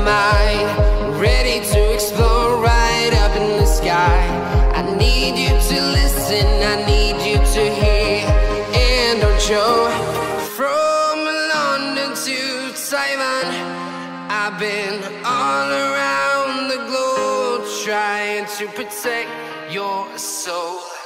am I ready to explore right up in the sky? I need you to listen, I need you to hear. And don't from London to Taiwan. I've been all around the globe trying to protect your soul.